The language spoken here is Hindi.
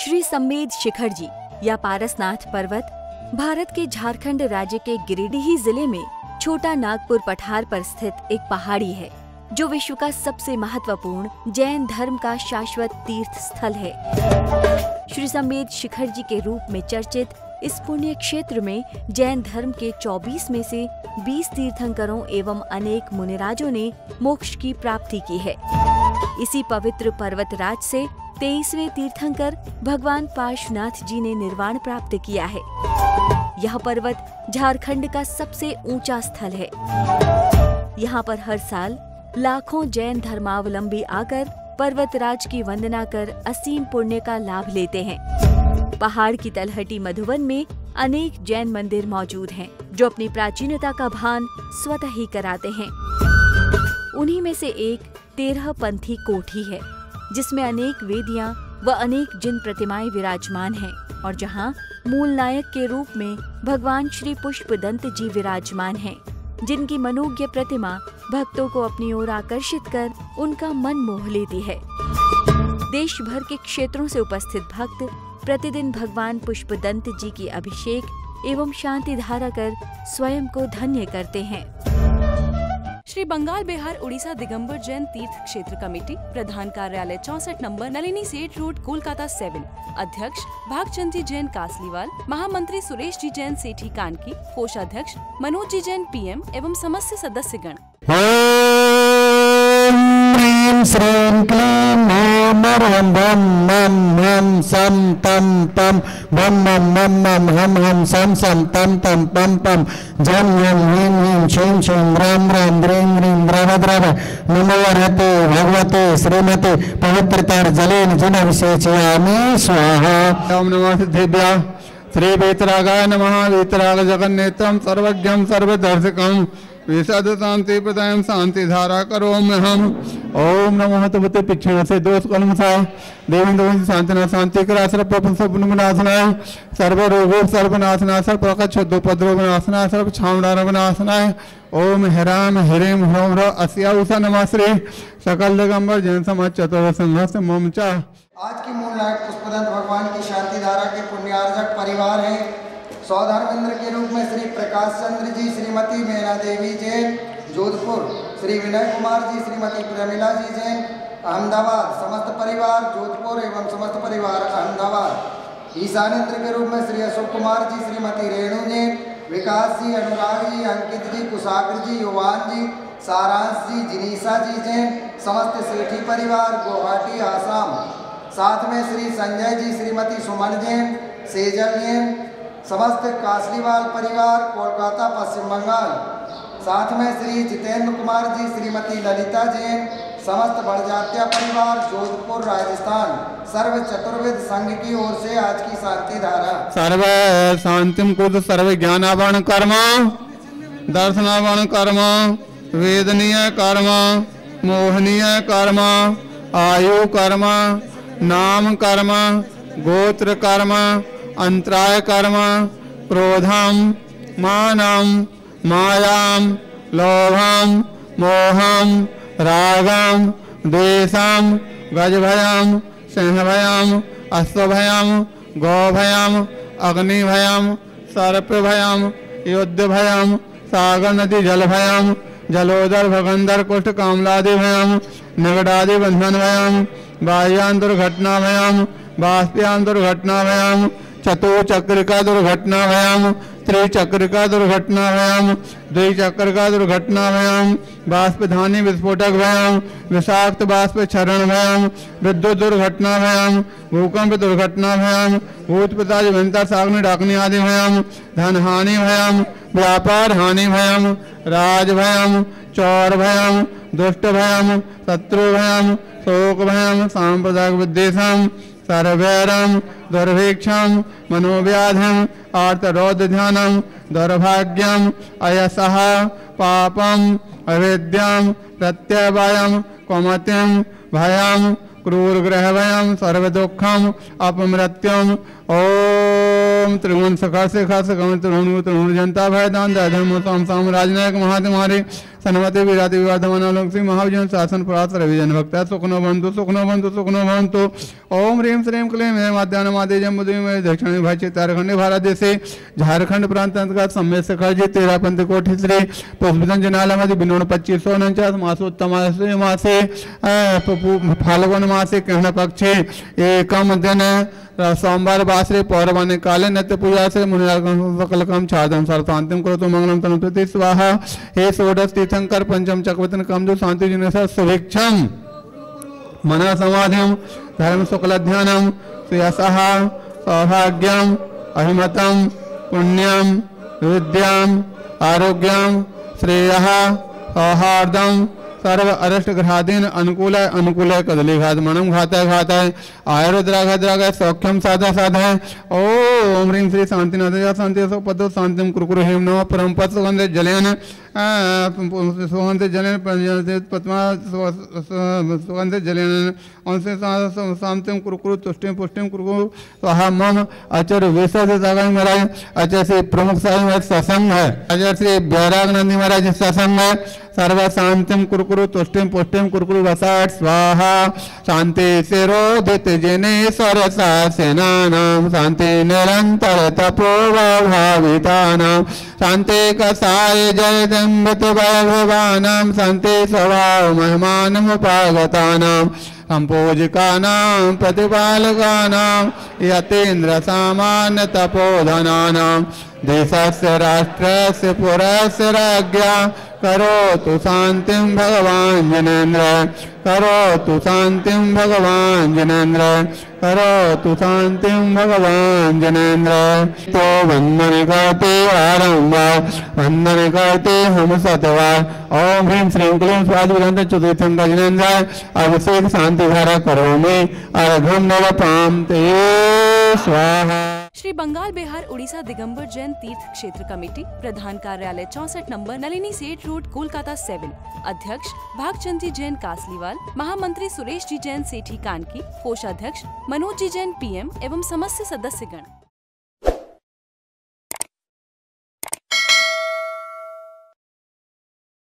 श्री सम्मेद शिखर जी या पारसनाथ पर्वत भारत के झारखंड राज्य के गिरिडीह ज़िले में छोटा नागपुर पठार पर स्थित एक पहाड़ी है, जो विश्व का सबसे महत्वपूर्ण जैन धर्म का शाश्वत तीर्थ स्थल है। श्री सम्मेद शिखर जी के रूप में चर्चित इस पुण्य क्षेत्र में जैन धर्म के 24 में से 20 तीर्थंकरों एवं अनेक मुनिराजों ने मोक्ष की प्राप्ति की है। इसी पवित्र पर्वतराज से तेईसवें तीर्थंकर भगवान पार्श्वनाथ जी ने निर्वाण प्राप्त किया है। यह पर्वत झारखंड का सबसे ऊँचा स्थल है। यहाँ पर हर साल लाखों जैन धर्मावलंबी आकर पर्वतराज की वंदना कर असीम पुण्य का लाभ लेते हैं। पहाड़ की तलहटी मधुबन में अनेक जैन मंदिर मौजूद हैं, जो अपनी प्राचीनता का भान स्वतः ही कराते हैं। उन्हीं में से एक तेरह पंथी कोठी है। जिसमें अनेक वेदियाँ व अनेक जिन प्रतिमाएँ विराजमान हैं और जहाँ मूल नायक के रूप में भगवान श्री पुष्पदंत जी विराजमान हैं, जिनकी मनोज्ञ प्रतिमा भक्तों को अपनी ओर आकर्षित कर उनका मन मोह लेती है। देश भर के क्षेत्रों से उपस्थित भक्त प्रतिदिन भगवान पुष्पदंत जी की अभिषेक एवं शांति धारा कर स्वयं को धन्य करते हैं। श्री बंगाल बिहार उड़ीसा दिगंबर जैन तीर्थ क्षेत्र कमेटी, प्रधान कार्यालय चौसठ नंबर नलिनी सेठ रोड, कोलकाता सेवन अध्यक्ष भागचंद जी जैन कासलीवाल, महामंत्री सुरेश जी जैन सेठी कानकी, कोषाध्यक्ष मनोज जी जैन पीएम एवं समस्त सदस्यगण ह्रीं श्रीं क्लीं ॐ नरं भं मं हं सं तं पं भं मं मं मं हं हं सं सं तं तं पं पं झं झं ह्रीं ह्रीं श्रीं श्रीं रां रां द्रीं द्रीं द्रव द्रव नमो वरते भगवते श्रीमते पवित्रतर जलेन जिनविशेषयामि स्वाहा। ओम नमः सिद्धेभ्य। श्री वेतरागाय नमः वेतराग सर्वज्ञम सर्वदर्शकम विशद शांति प्रदायम शांति धारा करो में हम ओम नमः तबते पिछड़ से दोष कलम सा देवी दोष शांति शांति करा सर्व सब विनाशनाय सर्व रोगो सर्वनाशनाय सर्व प्रकट शुद्धोपद्रव विनाशनाय सर्व छावडार विनाशनाय ओम हेराम हिरेम ह्रोम ह्र अस्या उषा नमाश्री सकल दिगंबर जैन समाज चतुर्थ संघ से मम चा आज की मूल नायक पुष्पदंत भगवान की शांति धारा के पुण्यार्जक परिवार हैं। सौधर्मेंद्र के रूप में श्री प्रकाश चंद्र जी, श्रीमती मेना देवी जैन, जोधपुर, श्री विनय कुमार जी, श्रीमती प्रमिला जी जैन, अहमदाबाद, समस्त परिवार, जोधपुर एवं समस्त परिवार, अहमदाबाद। ईशानेन्द्र के रूप में श्री अशोक कुमार जी, श्रीमती रेणु जैन विकास जी, अनुराग जी, अंकित जी, कुशाग्र जी, युवान जी, सारांश जी जिनीसा जी जैन, समस्त सेठी परिवार, गुवाहाटी, आसाम। साथ में श्री संजय जी, श्रीमती सुमन जैन, सेजल जैन समस्त कासलीवाल परिवार कोलकाता, पश्चिम बंगाल। साथ में श्री जितेंद्र कुमार जी, श्रीमती ललिता जैन, समस्त बड़जात्या परिवार, जोधपुर, राजस्थान, सर्व चतुर्वेद संघ की ओर से आज की शांति धारा। सर्व शांतिम कुद सर्व ज्ञानावरण कर्म दर्शनावरण कर्म, वेदनीय कर्म, मोहनीय कर्म, आयु कर्म, नाम कर्म, गोत्र कर्म अंतराय कर्म क्रोधम मानम मायाम लोभम मोहम रागम द्वेषम गजभयम सिंहभयम अश्वभयम गौभयम अग्निभयम सर्पभयम युद्धभयम सागर नदी जलभयम जलोदर भगंदर कुष्ठ कामलादि भयम नगडादि बंधन भयम बाह्यान दुर्घटना भयम बाष्पयान दुर्घटना भयम चतुचक्रिका दुर्घटना भयम त्रिचक्रिका दुर्घटना भयम द्विचक्र का दुर्घटना भयम बाष्पधानी विस्फोटक भयम विषाक्त बाष्प क्षरण भयम विद्युत दुर्घटना भयम भूकंप दुर्घटना भयम भूत पिता भिंता साग्नि डाकनी आदि भयम धन हानि भयम व्यापार हानि भयम राज भयम चौर भयम दुष्ट भयम शत्रु भयम शोक भयम सांप्रदायिक विद्वेषम सर्वैरम दुर्भिक्षम मनोव्याधम आर्तरोध ध्यानम दुर्भाग्यम अयसः पापम अविद्यम प्रत्यवयम कौमत्यम भयम क्रूर ग्रह भयम सर्व दुखम अपमृत्युम ओम त्रिगुण सखा शिखा सगम त्रिगुण त्रिगुण जनता भय दान धर्म साम साम राजनायक महात्मारी सन्मति विराति श्री महाविजन शासन प्राप्त रविजन भक्त। सुखनो बंधु सुखनो बंधु सुखनो बंधु ओम ह्रीम श्रीम क्लीम हे मध्यान्ह मादे जम्बुद्वी में दक्षिणी भाषी झारखंड भारत देशे। झारखंड प्रांत अंतर्गत सम्य सखा जी, तेरा पंथ कोटि श्री। पुष्पितन जनालमध्ये बिनोण पच्चीस सौ उनचास मासोत्तम मासे। फाल्गुन मासे कृष्ण पक्षे। एकम दिन सोमवार बासरे, पौरवाने काले नित्य पूजा से मुनिकल कम छादम सर्वांतिम करो मंगलम तनुप्रति स्वाहा। हे षोडश तीर्थंकर पंचम चक्रवर्तन कम जो शांति जिन सुभिक्षम मना समाधिम धर्म शुक्ल ध्यानम श्रेयसः सौभाग्यम अहिमतम पुण्यम विद्याम आरोग्यम श्रेय सौहार्दम सर्व अरष्ट ग्रहाधीन अनुकूल है अनुकूल है कदली घात मनम घात है घात है आयुर्द्राघ द्राघ सौख्यम साधा साधा है ओम ह्रीं श्री शांतिनाथ शांति पदो शांतिम कुरकुरु हेम नमः परम पद सुगंध जलयन सुगंध जलन पद्मा सुगंध जलन शांतिम कुरकुरु तुष्टिम पुष्टिम कुरकुरु स्वाहा महाराज आचार्य श्री प्रमुख साहब सत्संग है आचार्य श्री बैराग नंदी महाराज सत्संग है सर्व शांतिम कुरकुरु तुष्टिम पुष्टिम कुरकुरु वसाट स्वाहा। शांति शिरोधित जिने सरसा सेनानाम शांति निरंतर तपोभावितानाम शांति कसाय जय दम्बत वैभवानां शांति स्वभाव महिमानमुपागतानां सम्पूजिकानां प्रतिपालकानां, यतीन्द्र सामान्य तपोधनानां। देशस्य, राष्ट्रस्य, पुरस्य राज्ञा करोतु शान्तिं भगवान् जनेन्द्र। करोतु शान्तिं भगवान् जनेन्द्र। करोतु शान्तिं भगवान् जनेन्द्र। तो वन्दन करते आरम्भार वन्दन करते हम सतवार ओम ह्रीं श्रीं क्लीं स्वादिवदन्त चतुर्थं गजनेन्द्र अभिषेक शांति धारा करोमि। अर्घं नवपां ते स्वाहा। श्री बंगाल बिहार उड़ीसा दिगंबर जैन तीर्थ क्षेत्र कमेटी, प्रधान कार्यालय चौसठ नंबर नलिनी सेठ रोड, कोलकाता सेवन अध्यक्ष, भागचंद जी जैन कासलीवाल, महामंत्री सुरेश जी जैन सेठी कानकी, कोषाध्यक्ष, मनोज जी जैन पीएम एवं समस्त सदस्यगण।